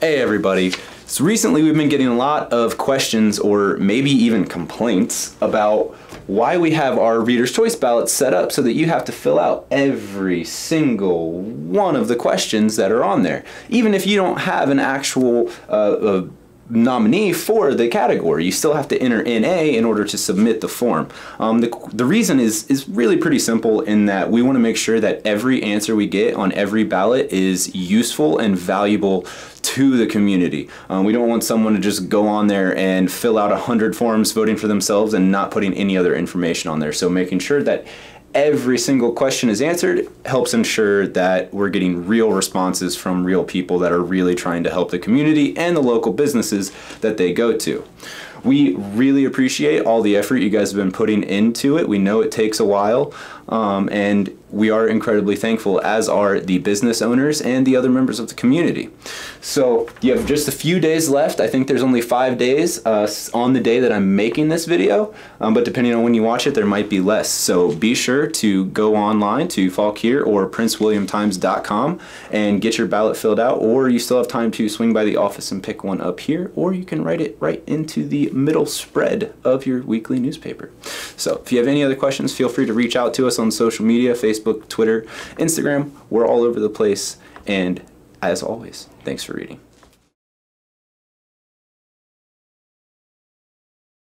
Hey everybody. So recently we've been getting a lot of questions or maybe even complaints about why we have our Reader's Choice ballots set up so that you have to fill out every single one of the questions that are on there. Even if you don't have an actual uh, nominee for the category. You still have to enter NA in order to submit the form. Um, the, the reason is, is really pretty simple in that we want to make sure that every answer we get on every ballot is useful and valuable to the community. Um, we don't want someone to just go on there and fill out 100 forms voting for themselves and not putting any other information on there. So making sure that every single question is answered helps ensure that we're getting real responses from real people that are really trying to help the community and the local businesses that they go to. We really appreciate all the effort you guys have been putting into it. We know it takes a while, um, and we are incredibly thankful, as are the business owners and the other members of the community. So you have just a few days left. I think there's only five days uh, on the day that I'm making this video, um, but depending on when you watch it, there might be less. So be sure to go online to Fauquier or PrinceWilliamTimes.com and get your ballot filled out, or you still have time to swing by the office and pick one up here, or you can write it right into middle spread of your weekly newspaper. So if you have any other questions, feel free to reach out to us on social media, Facebook, Twitter, Instagram. We're all over the place. And as always, thanks for reading.